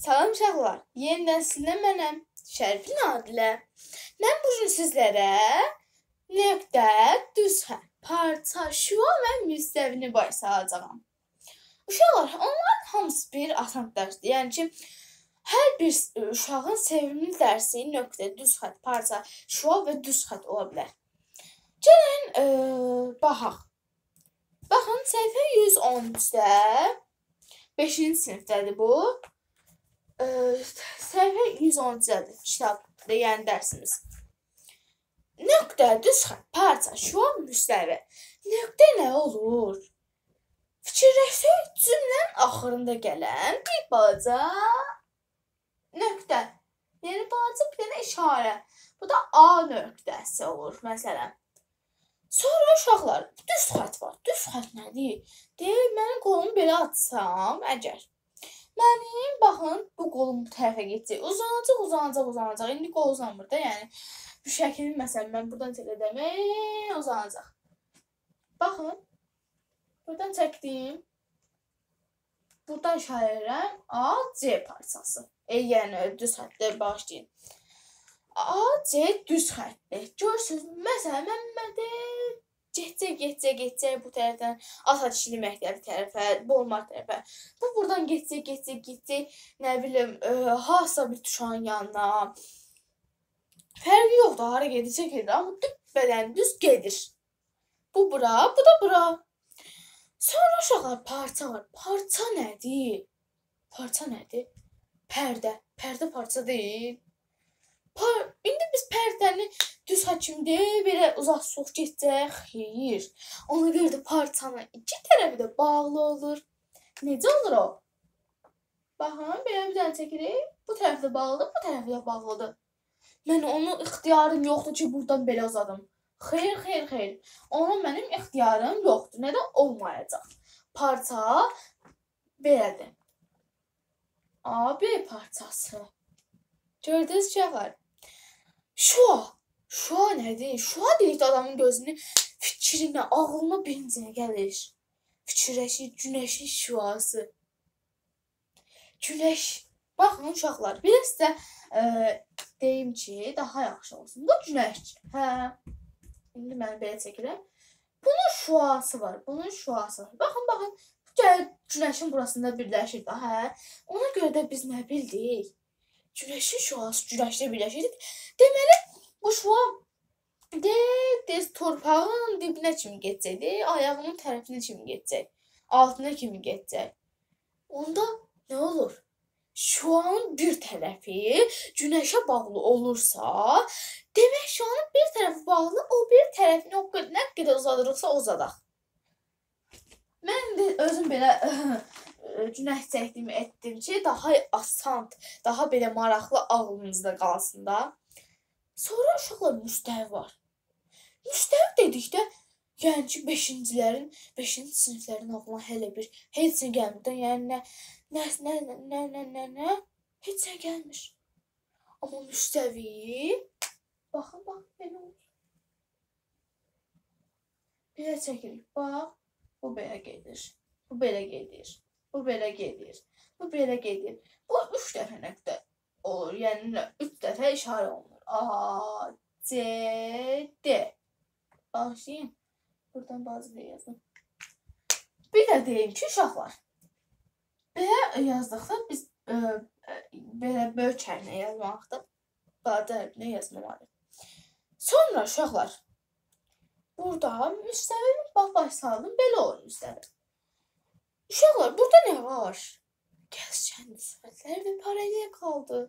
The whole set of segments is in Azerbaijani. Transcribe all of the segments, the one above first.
Salam uşaqlar. Yeni nəsildə mənəm Şərifin Adilə. Mən bu gün sizlərə nöqtə, düz xətt, parça, şua və müstəvini baş salacağam. Uşaqlar, onların hamısı bir asan dərsdir. Yəni ki, hər bir uşağın sevimli dərsi nöqtə, düz xətt, parça, şua və düz xətt ola bilər. Gəlin, e, baxaq. Baxın, səhifə 113-də 5-ci sinifdədir bu səhifə 110-cadır kitabda, yəni dərsimiz. Nöqtə, düz xətt, parça, şua, müstəvi. Nöqtə nə olur? Fikirləşsək, cümlənin axırında gələn bir balaca nöqtə. Yəni balaca bir dənə işarə. Bu da A nöqtəsi olur məsələn. Sonra uşaqlar, düz xətt var. Düz xətt nədir? Deyir, mənim qolumu belə açsam, əgər Mənim baxın bu qolum bu tərəfə getcək. Uzanacaq, uzanacaq, uzanacaq. İndi qol uzanmır da, yəni bu şəklin məsələn mən burdan çəkəcəm, uzanacaq. Baxın. Burdan çəkdim. Burdan işarə edirəm. A, C parçası. E, yəni düz xəttlə başlayın. A, C düz xəttdir. Görürsüz, məsələn, mən məndə getcək, getcək, getcək bu tərəfdən Ata kişili məktəbi tərəfə, Bolmar tərəfə. Bu burdan getcək, getcək, getcək, nə bilim, ə, e, hasa bir tuşanın yanına. Fərqi yoxdur, hara gedəcək gedir, amma düpbədən düz gedir. Bu bura, bu da bura. Sonra uşaqlar parça var. Parça nədir? Parça nədir? Pərdə. Pərdə parça deyil. Par düz həkimdə belə uzaq sox getcək. Xeyr. Ona görə də parçanın iki tərəfi də bağlı olur. Necə olur o? Baxın, belə bir dənə çəkirik. Bu tərəf də bağlıdır, bu tərəf də bağlıdır. Mən onun ixtiyarım yoxdur ki, burdan belə uzadım. Xeyr, xeyr, xeyr. Onun mənim ixtiyarım yoxdur. Nədən olmayacaq? Parça belədir. Abi parçası. Gördünüz uşaqlar? Şua. Şua nədir? Şua dedikdə adamın gözünü, fikrinə, ağlına birincə gəlir. Fikirləşir günəşin şüası. Günəş. Baxın uşaqlar, bir sizə ə, deyim ki, daha yaxşı olsun. Bu günəş. Hə. İndi mən belə çəkirəm. Bunun şüası var. Bunun şüası var. Baxın, baxın. Gəl günəşin burasında birləşir də, hə? Ona görə də biz nə bildik? Günəşin şüası günəşlə birləşir. Deməli, de, de torpağın dibinə kimi getəcəkdi, ayağının tərəfinə kimi getəcək, altına kimi getəcək. Onda nə olur? Şuanın bir tərəfi günəşə bağlı olursa, demək şuanın bir tərəfi bağlı, o bir tərəfini o qədər nə qədər uzadırıqsa uzadaq. Mən də özüm belə günah çəkdiyimi etdim ki, daha asan, daha belə maraqlı ağlınızda qalsın da. Sonra uşaqlar müstəvi var. Müstəvi dedikdə, yəni ki, 5-cilərin, 5-ci siniflərin ağlına hələ bir heç nə gəlmir. Yəni nə nə nə nə nə nə nə heç nə gəlmir. Amma müstəvi baxın, bax belə olur. Belə çəkirik. Bax, bu belə gedir. Bu belə gedir. Bu belə gedir. Bu belə gedir. Bu 3 dəfə nöqtə olur. Yəni 3 dəfə işarə olunur. A, C, D. Başlayın. Buradan bazı bir yazdım. Bir də deyim ki, uşaqlar. Belə yazdıqda biz ə, ə, belə böyük hərflə yazmaqda balaca hərflə yazmamalıyıq. Sonra uşaqlar burada müstəvinin bax başlandım belə olur müstəvi. Uşaqlar, burada nə var? Kəskin düzxətlər və paralel qaldı.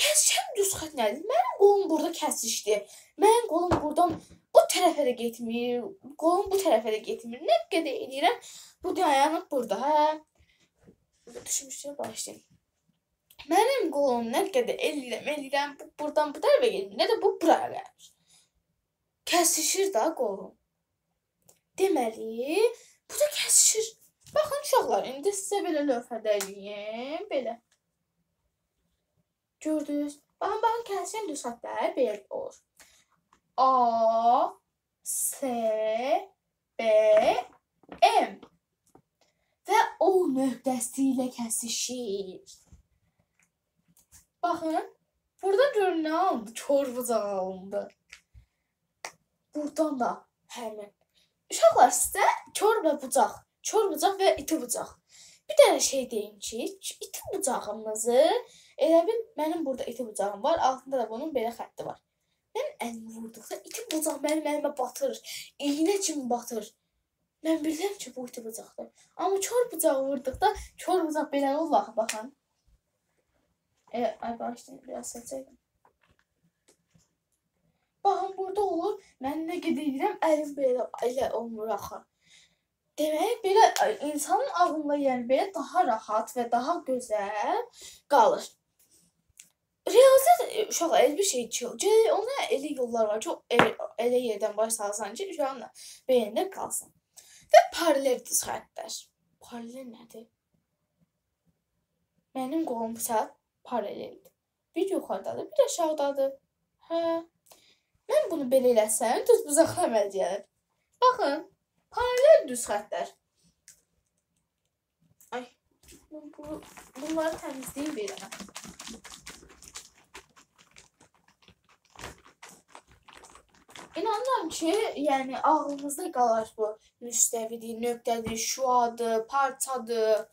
Kəskin düzxət nədir? Mənim qolum burada kəsişdi. Mənim qolum burdan bu tərəfə də getmir. Qolum bu tərəfə də getmir. Nə qədər edirəm, bu dayanıb burada, hə? Düşmüşdür başlayım. Mənim qolum nə qədər eləyirəm, eləyirəm, bu burdan bu tərəfə getmir, nə də bu buraya gəlir. Kəsişir də qolum. Deməli, bu da kəsişir. Baxın uşaqlar, indi sizə belə lövhədəliyim, belə. Gördünüz? Baxın, baxın, kəsiyin düz xətləri belə olur. A, S, B, M və O nöqtəsi ilə kəsişir. Baxın. Burada görün nə alındı? Kor bucaq alındı. Buradan da həmin. Uşaqlar sizə kor və bucaq, kor bucaq və iti bucaq. Bir dənə şey deyim ki, iti bucağımızı elə bil mənim burada iti bucağım var, altında da bunun belə xətti var. Mən əlimi vurduqda iti bucaq mənim əlimə batır, iynə kimi batır. Mən bilirəm ki, bu iti bucaqdır. Amma kor bucağı vurduqda kor bucaq belə olur axı baxın. E, ay bağışlayın, biraz seçəydim. Baxın, burada olur. Mən nə gedirəm, əlim belə elə olmur axı. Demək, belə ə, insanın ağlında yəni belə daha rahat və daha gözəl qalır. Riyaziyyat e, uşaq elə bir şey ki, ona elə yollar var ki, o elə, yerdən başlasan ki, uşağın beynində qalsın. Və paralel düz xəttlər. Paralel nədir? Mənim qolum saat paraleldir. Bir yuxarıdadır, bir aşağıdadır. Hə. Mən bunu belə eləsəm, düz gəlir. Baxın, paralel düz xəttlər. Ay, bu, bu bunları təmizləyim bir dənə. İnanıram ki, yəni ağlınızda qalar bu müstəvidir, nöqtədir, şuadır, parçadır,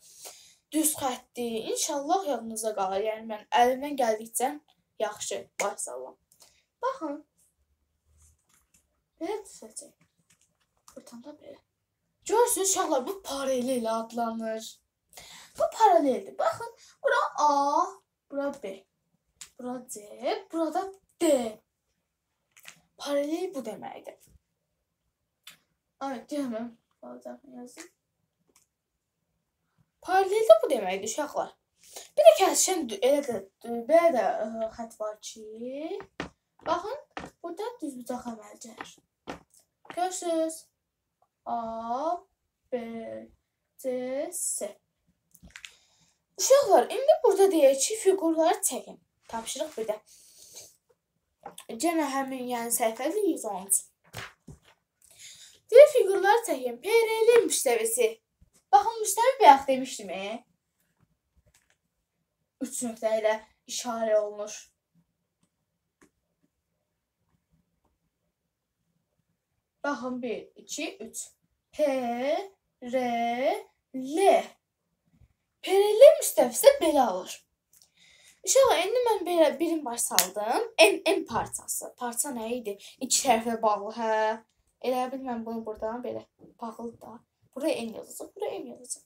düz xəttdir. İnşallah yadınızda qalar. Yəni mən əlimdən gəldikcə yaxşı başlayıram. Baxın. Belə düzəcək. Buradan da belə. Görürsünüz uşaqlar bu paralel adlanır. Bu paraleldir. Baxın, bura A, bura B. Bura C, burada D. Paralel bu deməkdir. Ay, deyəməm. Bazen yazayım. Paraleldə bu deməkdir uşaqlar. Bir də kəsişən elə də belə də ə, xətt var ki, baxın, burada düz bucaq əməl gəlir. Görürsüz? A, B, C, S. Uşaqlar, indi burada deyək ki, fiqurları çəkin. Tapşırıq bir də. Yenə həmin yəni səhifədə 110. Deyir fiqurlar çəkin. PRL müstəvisi. Baxın müstəvi bayaq demişdim. E? 3 nöqtə ilə işarə olunur. Baxın 1 2 3 P R L PRL müstəvisi də belə olur. Uşaqlar, indi mən belə birin baş saldım. En en parçası. Parça nə idi? İki tərəfə bağlı, hə. Elə bil mən bunu buradan belə bağlı da. Buraya en yazacaq, buraya en yazacaq.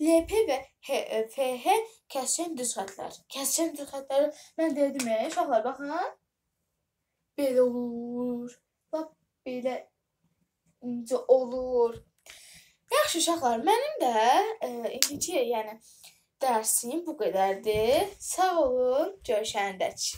LP və H, e, FH kəskin düz xəttlər. Kəskin düz xəttləri mən dedim, uşaqlar baxın. Belə olur. Bax belə olur. Yaxşı uşaqlar, mənim də e, indiki yəni dərsim bu qədərdir. Sağ olun, görüşəndək.